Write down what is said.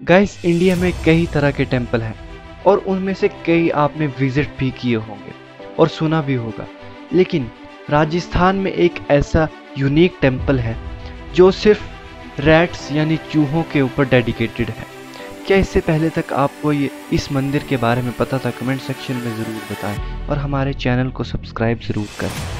Guys India में कई तरह के टेंपल हैं और उनमें से कई आपने विज़िट भी किए होंगे और सुना भी होगा। लेकिन राजस्थान में एक ऐसा यूनिक टेंपल है जो सिर्फ़ रैट्स यानी चूहों के ऊपर डेडिकेटेड है। क्या इससे पहले तक आपको ये इस मंदिर के बारे में पता था? कमेंट सेक्शन में ज़रूर बताएँ और हमारे चैनल को सब्सक्राइब ज़रूर करें।